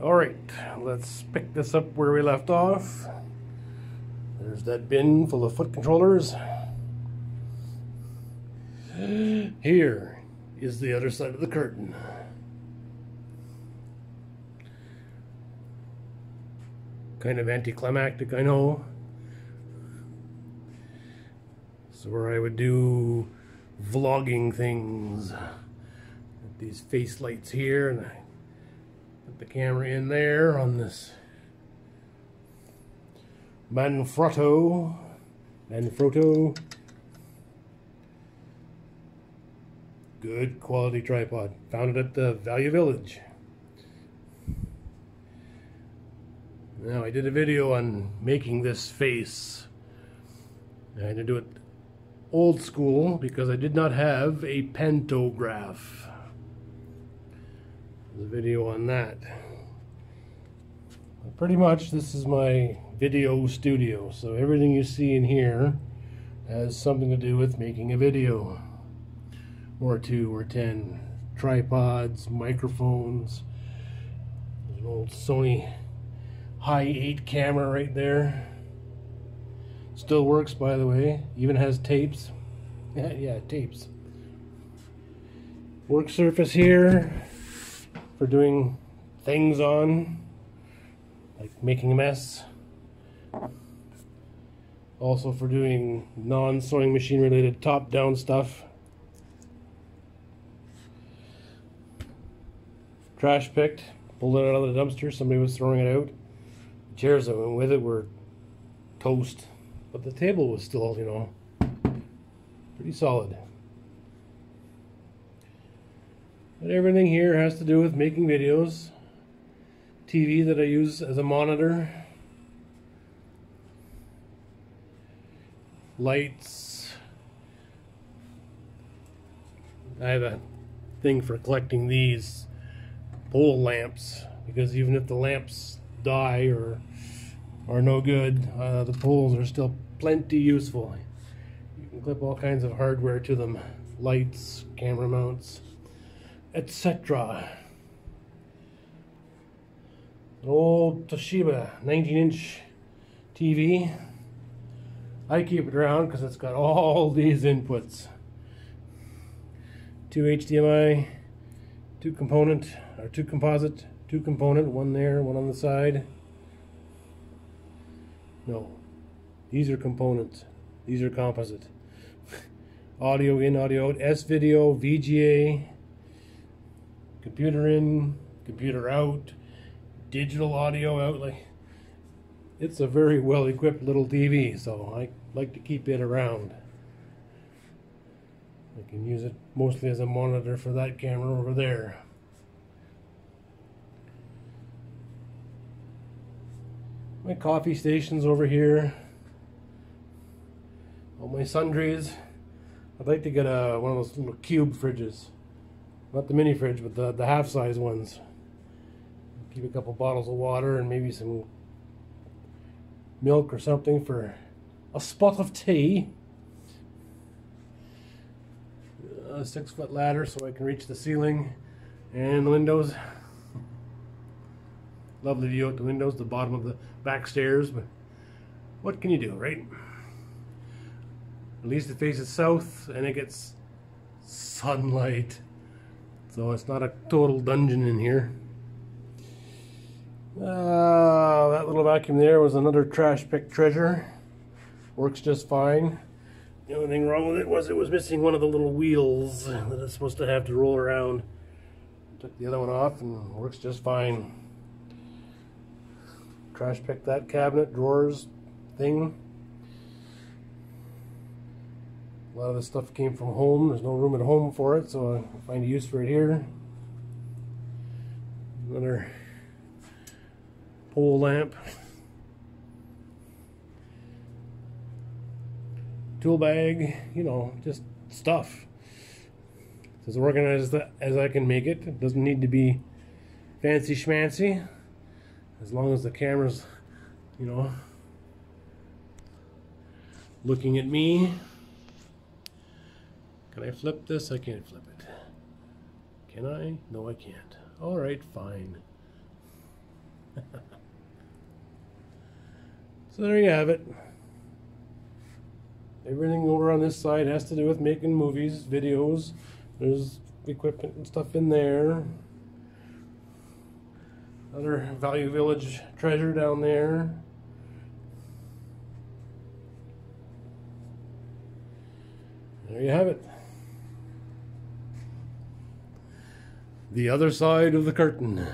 Alright, let's pick this up where we left off. There's that bin full of foot controllers. Here is the other side of the curtain. Kind of anticlimactic, I know. So where I would do vlogging things. These face lights here the camera in there on this Manfrotto Manfrotto. Good quality tripod. Found it at the Value Village. Now I did a video on making this face. I had to do it old school because I did not have a pantograph A video on that. Pretty much this is my video studio so everything you see in here has something to do with making a video. Or two or ten tripods microphones. An old Sony high 8 camera right there. Still works by the way. Even has tapes. Yeah tapes. Work surface here for doing things on like making a mess. Also for doing non-sewing machine related top-down stuff. Trash picked, pulled it out of the dumpster, somebody was throwing it out. The chairs that went with it were toast, but the table was still, you know, pretty solid. But everything here has to do with making videos. TV that I use as a monitor. Lights. I have a thing for collecting these pole lamps because even if the lamps die or are no good, uh, the poles are still plenty useful. You can clip all kinds of hardware to them, lights, camera mounts, etc old Toshiba 19 inch TV. I keep it around because it's got all these inputs. Two HDMI, two component, or two composite, two component, one there, one on the side. No, these are components. These are composite. audio in, audio out, S video, VGA, computer in, computer out, digital audio out. Like it's a very well equipped little TV, so I like to keep it around. I can use it mostly as a monitor for that camera over there. My coffee station's over here. All my sundries. I'd like to get a one of those little cube fridges. Not the mini fridge, but the, the half size ones keep a couple bottles of water and maybe some milk or something for a spot of tea. A six foot ladder so I can reach the ceiling and the windows. Lovely view out the windows, the bottom of the back stairs, but what can you do, right? At least it faces south and it gets sunlight. So it's not a total dungeon in here. Uh, that little vacuum there was another trash pick treasure. Works just fine. The only thing wrong with it was it was missing one of the little wheels that it's supposed to have to roll around. Took the other one off and works just fine. Trash pick that cabinet, drawers, thing. A lot of this stuff came from home. There's no room at home for it, so I find a use for it here. Another pole lamp, tool bag, you know, just stuff. It's As organized as I can make it. It doesn't need to be fancy schmancy. As long as the camera's, you know, looking at me. Can I flip this? I can't flip it. Can I? No, I can't. Alright, fine. so there you have it. Everything over on this side has to do with making movies, videos. There's equipment and stuff in there. Other Value Village treasure down there. There you have it. The other side of the curtain.